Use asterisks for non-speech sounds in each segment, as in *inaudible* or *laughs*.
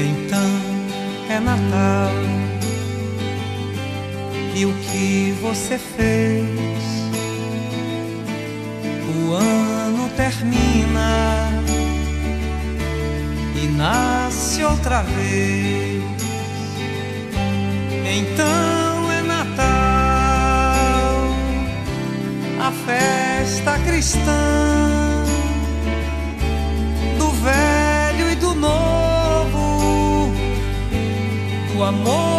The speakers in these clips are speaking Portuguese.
Então é Natal e o que você fez? outra vez. Então é Natal, a festa cristã do velho e do novo, o amor.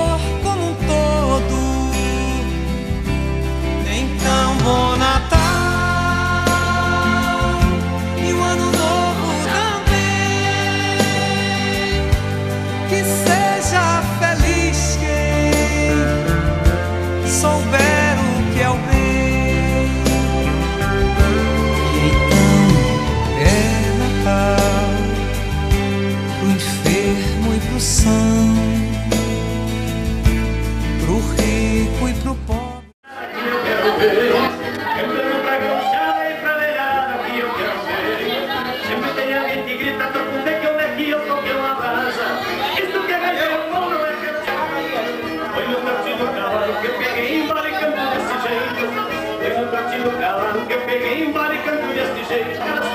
Quem embarca em este jeito,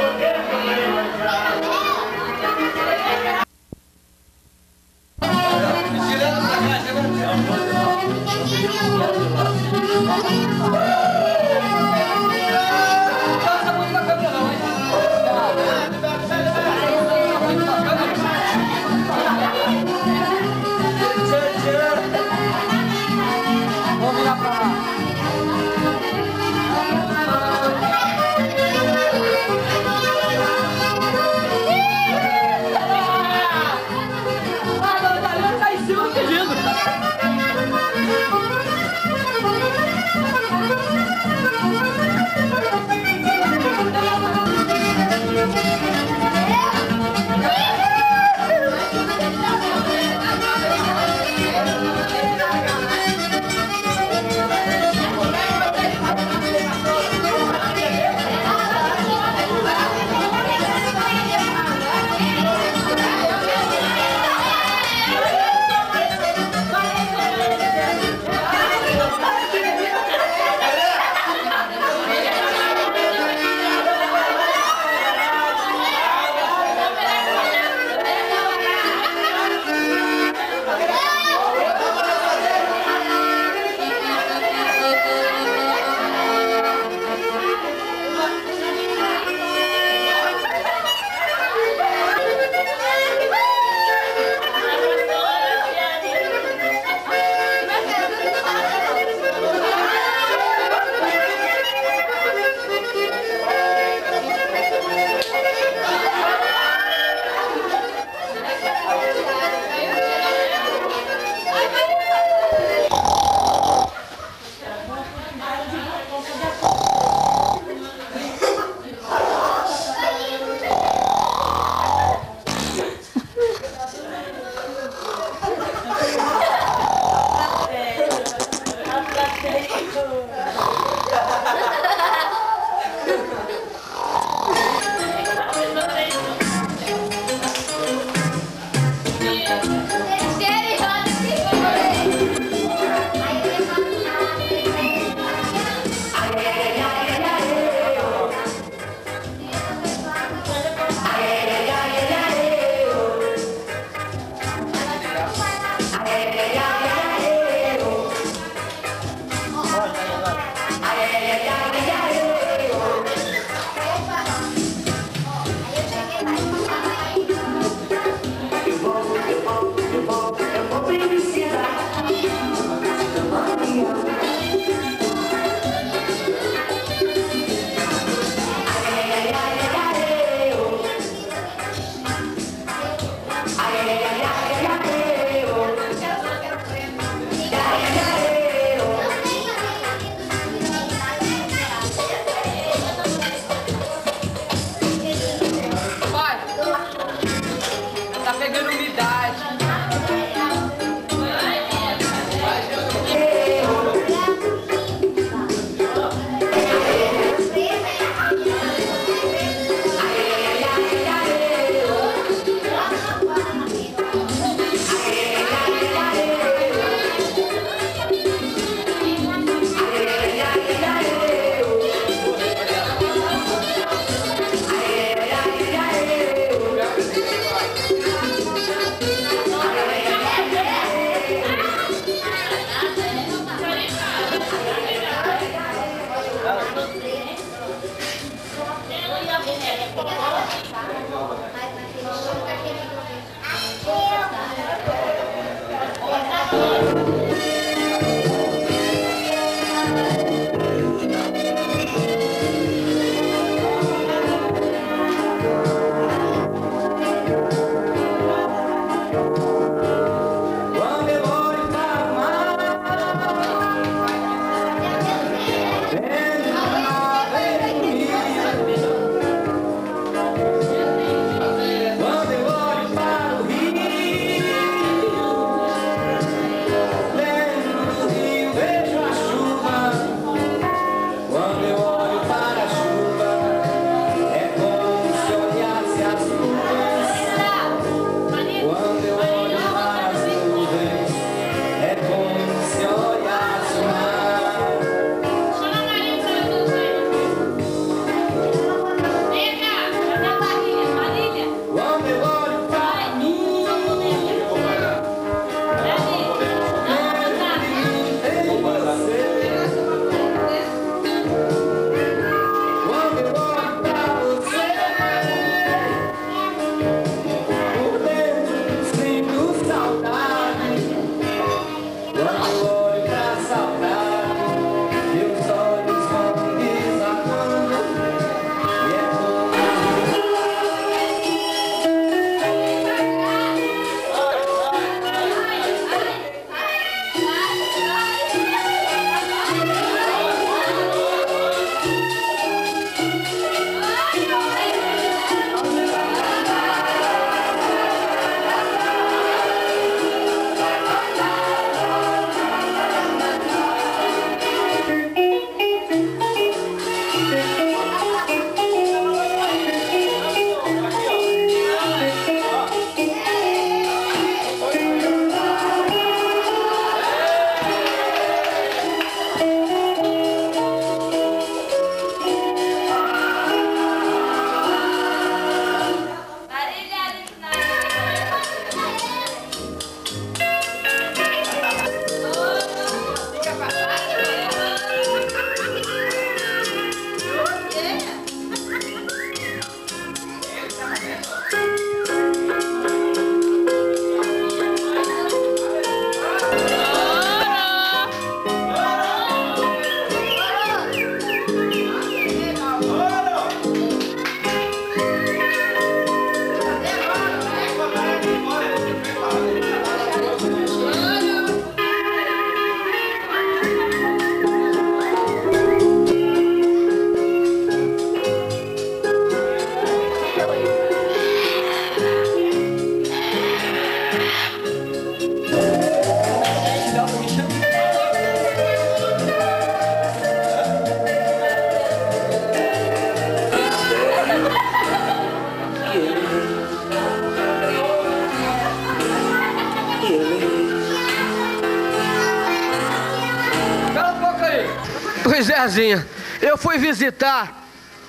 Eu fui visitar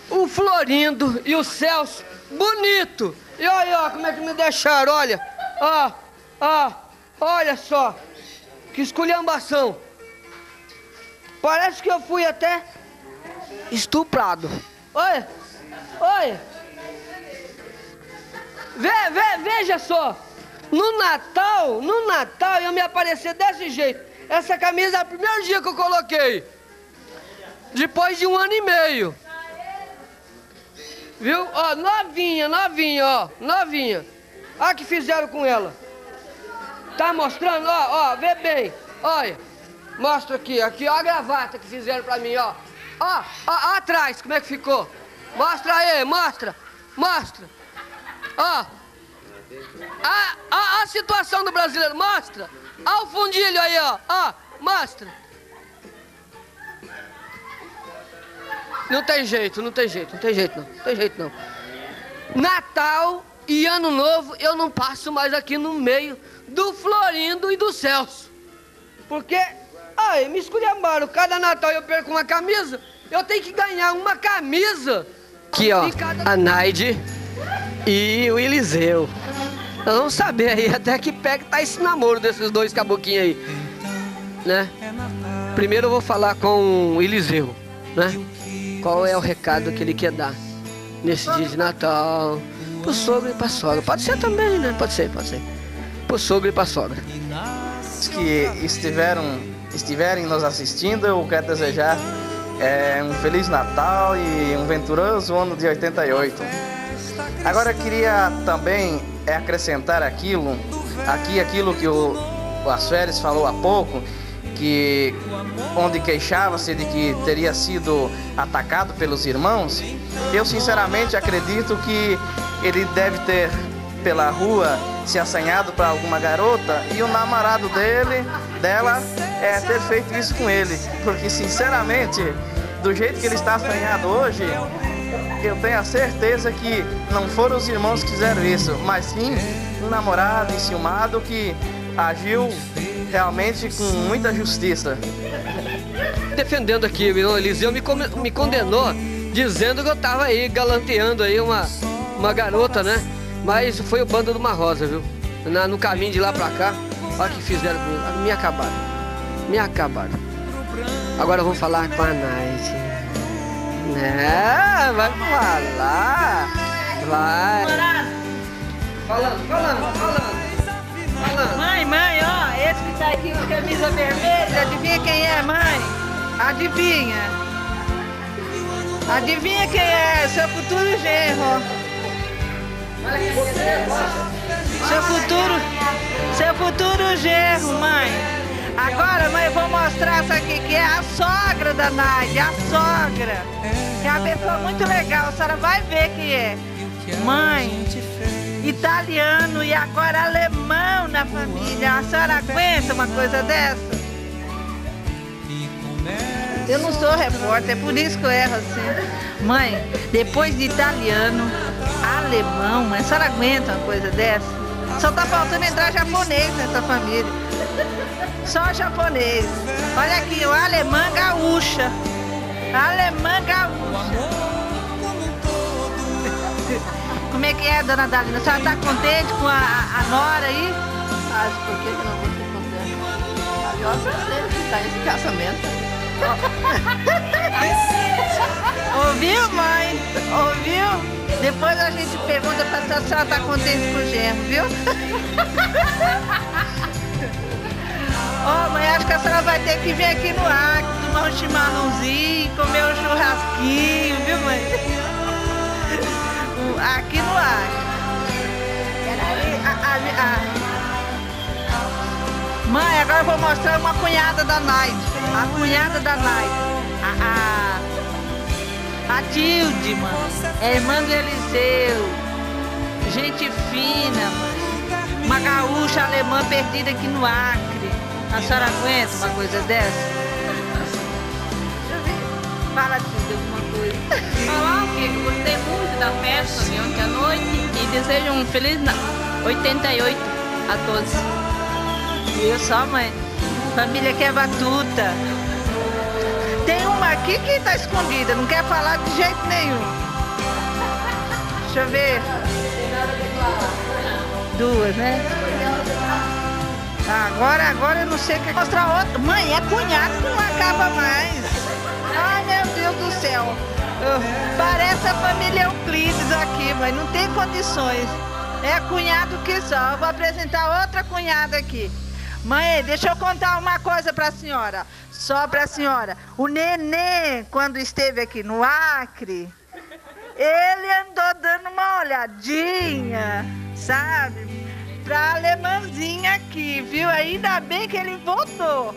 o Florindo e o Celso. Bonito. E olha, ó, como é que me deixaram, olha. Ó, ó, olha só. Que esculhambação. Parece que eu fui até estuprado. Olha, olha. Vê, vê, veja só. No Natal, no Natal eu me aparecer desse jeito. Essa camisa é o primeiro dia que eu coloquei. Depois de um ano e meio. Viu? Ó, novinha, novinha, ó, novinha. Olha que fizeram com ela. Tá mostrando? Ó, ó, vê bem. Olha. Mostra aqui, aqui, ó a gravata que fizeram pra mim, ó. Ó, ó, ó atrás, como é que ficou. Mostra aí, mostra, mostra. Ó. A, a, a situação do brasileiro, mostra. Ó o fundilho aí, ó. Ó, mostra. Não tem jeito, não tem jeito, não tem jeito não, não tem jeito não. Natal e Ano Novo eu não passo mais aqui no meio do Florindo e do Celso. Porque, ai, me esculhambaram, cada Natal eu perco uma camisa, eu tenho que ganhar uma camisa. Aqui ó, a Naide e o Eliseu. Nós vamos saber aí até que pé que tá esse namoro desses dois caboquinhos aí. Né? Primeiro eu vou falar com o Eliseu, né? Qual é o recado que ele quer dar nesse dia de Natal? Pro sogro e pra sogra. Pode ser também, né? Pode ser, pode ser. Pro sogro e pra sogra. Os que estiveram, estiverem nos assistindo, eu quero desejar é, um Feliz Natal e um venturoso ano de 88. Agora eu queria também é, acrescentar aquilo, aqui aquilo que o, o Asferes falou há pouco, que onde queixava-se de que teria sido atacado pelos irmãos, eu sinceramente acredito que ele deve ter pela rua se assanhado para alguma garota e o namorado dele, dela, é ter feito isso com ele, porque sinceramente, do jeito que ele está assanhado hoje, eu tenho a certeza que não foram os irmãos que fizeram isso, mas sim um namorado enciumado que agiu realmente com muita justiça. Defendendo aqui, o Eliseu me, me condenou dizendo que eu tava aí galanteando aí uma, uma garota, né? Mas foi o bando de uma rosa, viu? Na, no caminho de lá pra cá, olha o que fizeram comigo. Me acabaram. Me acabaram. Agora vamos falar com a Night. Né? Vai falar. Vai. Falando, falando, falando. Falando. Mãe, mãe, tá aqui com camisa vermelha, adivinha quem é, mãe? Adivinha? Adivinha quem é? Seu futuro genro. Seu futuro, seu futuro genro, mãe. Agora, mãe, eu vou mostrar essa aqui, que é a sogra da Nádia, a sogra. Que é uma pessoa muito legal, a senhora vai ver que é. Mãe, italiano e agora alemão na família. A senhora aguenta uma coisa dessa? Eu não sou repórter, é por isso que eu erro assim. Mãe, depois de italiano, alemão, a senhora aguenta uma coisa dessa? Só tá faltando entrar japonês nessa família. Só japonês. Olha aqui, o alemã gaúcha. Alemã gaúcha. Como é que é, dona Dalina? A senhora tá contente com a, a, a Nora aí? Mas por que, que eu não vou ser contente? A Nora brasileira que tá esse casamento. *laughs* Ouviu, mãe? Ouviu? Depois a gente pergunta pra se a senhora tá contente com o genro, viu? *laughs* Ó, oh, mãe, acho que a senhora vai ter que vir aqui no Acre, tomar um chimarrãozinho, comer um churrasquinho, viu, mãe? Aqui no Acre. Mãe, agora eu vou mostrar uma cunhada da Night. A cunhada da Night. A, a, a Tilde, mano. É irmã do Eliseu. Gente fina, mano. Uma gaúcha alemã perdida aqui no Acre. A senhora aguenta uma coisa dessa? Fala, Tilde, alguma coisa. Falar o quê? Gostei muito da festa de ontem à noite e desejo um feliz 88 a todos. Viu só, mãe? Família que é batuta. Tem uma aqui que tá escondida, não quer falar de jeito nenhum. Deixa eu ver. Duas, né? Ah, Agora, agora eu não sei o que mostrar outra. Mãe, é cunhado não acaba mais. Ai, meu Deus do céu. Parece a família Euclides aqui, mas não tem condições. É cunhado que só. Eu vou apresentar outra cunhada aqui. Mãe, deixa eu contar uma coisa para a senhora. Só para a senhora. O nenê, quando esteve aqui no Acre, ele andou dando uma olhadinha, sabe? Pra alemãzinha aqui, viu? Ainda bem que ele voltou.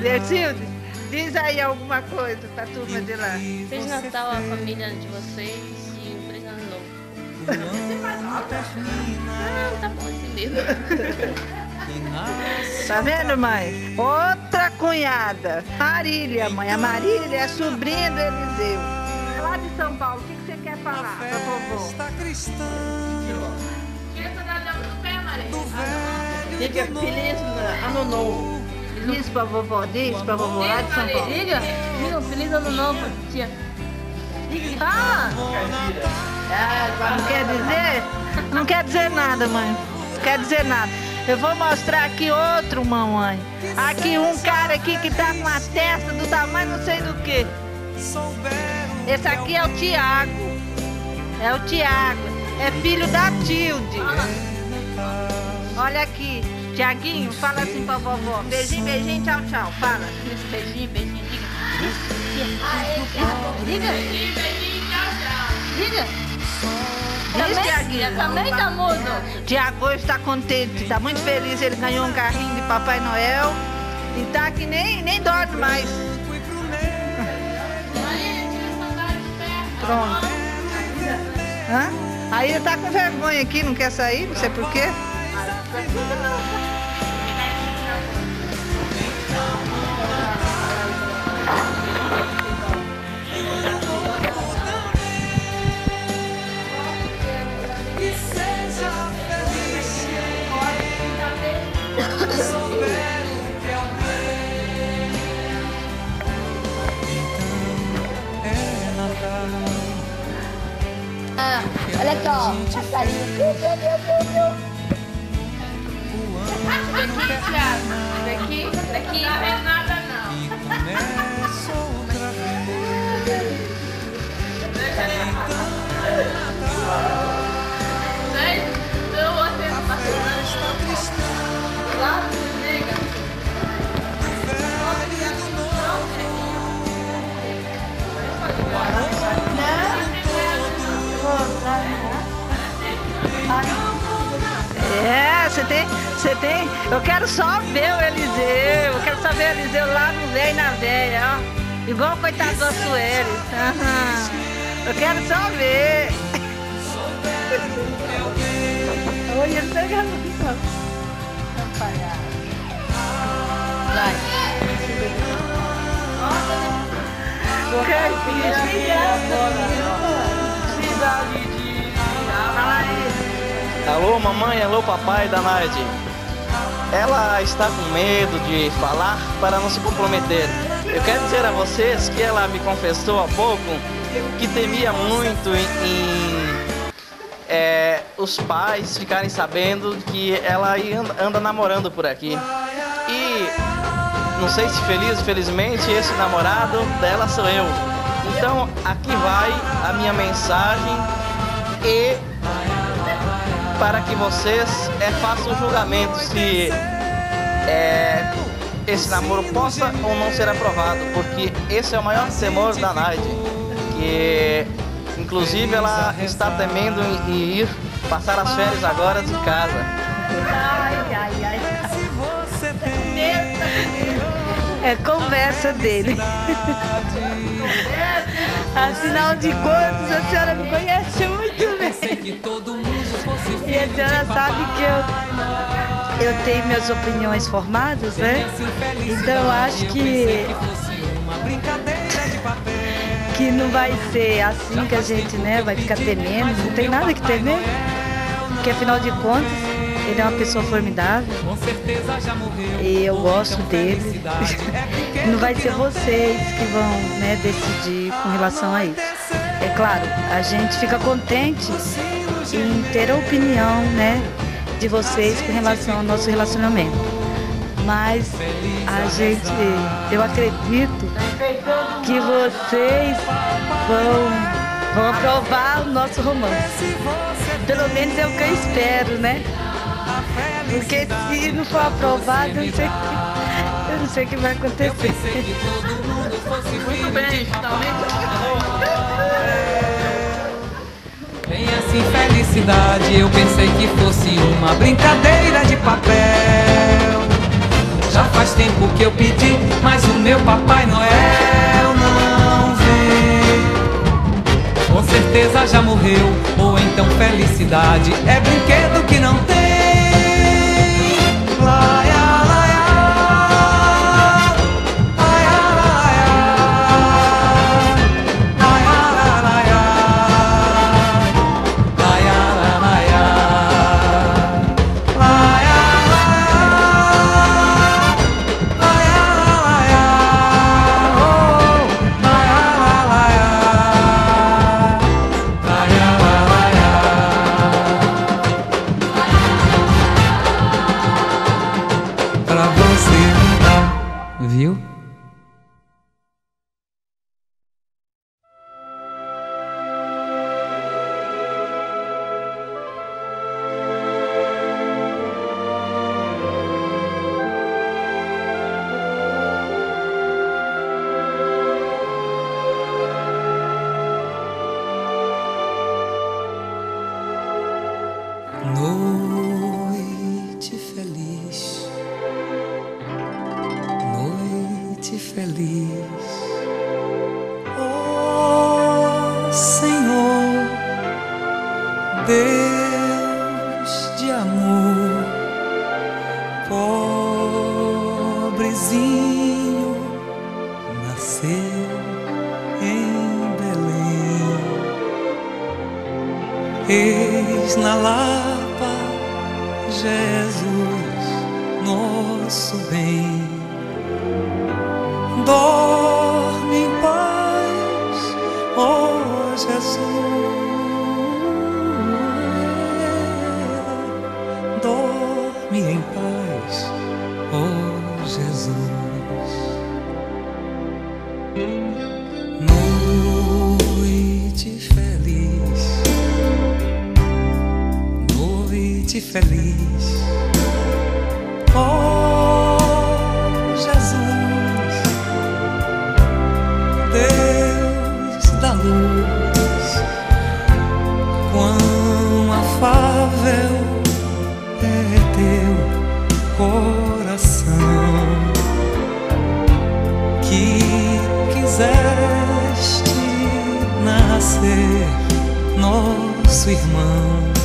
Lercilde, diz aí alguma coisa pra turma de lá. Feliz Natal à família de vocês e um feliz ano novo. Ah, tá bom assim mesmo. Tá vendo, mãe? Outra cunhada. Marília, mãe. A Marília é sobrinha do Eliseu. É Lá de São Paulo, o que, que você quer falar pra vovô? Festa cristã Diga feliz ano novo. Diz pra vovó, diz pra vovó lá de São Paulo. Diga, diga, feliz ano novo, tia. Fala! Não quer dizer? Não quer dizer nada, mãe. Não quer dizer nada. Eu vou mostrar aqui outro, mamãe. Aqui um cara aqui que tá com a testa do tamanho não sei do que. Esse aqui é o Tiago. É o Tiago. É filho da Tilde. Olha aqui. Tiaguinho, fala assim pra vovó. Beijinho, beijinho, tchau, tchau. Fala. Beijinho, beijinho, diga. Diga. Diga. Diz, Também, Tiaguinho. também tá mudo. Tiago hoje está contente, está muito feliz. Ele ganhou um carrinho de Papai Noel e tá que nem, nem dorme mais. Pronto. Hã? Aí ele tá com vergonha aqui, não quer sair, não sei porquê. Ah, olha aqui, ó. Passarinho. Piu, piu, É, você tem, você tem. Eu quero só ver o Eliseu. Eu quero só ver o Eliseu lá no velho e na velha, ó. Igual o coitado do Sueli. Eu quero só ver. Oi, ele tá gravando. Vai. Alô, mamãe, alô, papai da Naide. Ela está com medo de falar para não se comprometer. Eu quero dizer a vocês que ela me confessou há pouco que temia muito em, em, é, os pais ficarem sabendo que ela anda, namorando por aqui. E não sei se feliz felizmente esse namorado dela sou eu. Então aqui vai a minha mensagem e para que vocês é, façam o julgamento se é, esse namoro possa ou não ser aprovado, porque esse é o maior temor da Naide, que inclusive ela está temendo em ir passar as férias agora de casa. Se você tem É conversa dele. Afinal de contas, a senhora me conhece muito bem. E a senhora sabe que eu, eu tenho minhas opiniões formadas, né? Então eu acho que, que não vai ser assim que a gente né, vai ficar temendo. Não tem nada que temer. Porque afinal de contas, Ele é uma pessoa formidável. E eu gosto dele. *laughs* Não vai ser vocês que vão né, decidir com relação a isso. É claro, a gente fica contente em ter a opinião né, de vocês com relação ao nosso relacionamento. Mas a gente, eu acredito que vocês vão, vão aprovar o nosso romance. Pelo menos é o que eu espero, né? Porque se não for aprovado, eu não sei, eu não sei o que vai acontecer. Muito bem, Bem assim, felicidade, eu pensei que fosse uma brincadeira de papel. Já faz tempo que eu pedi, mas o meu Papai Noel não vem. Com certeza já morreu, ou então felicidade é brinquedo que não tem. Dorme em paz, ó Jesus. Dorme em paz, ó Jesus. Noite feliz noite feliz. Que quiseste nascer nosso irmão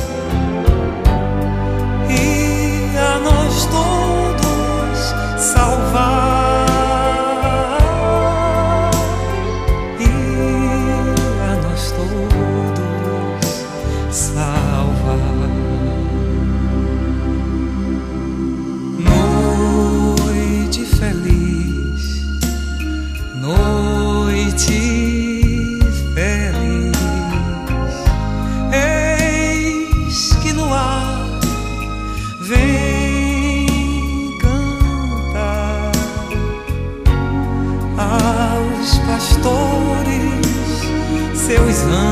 seus anjos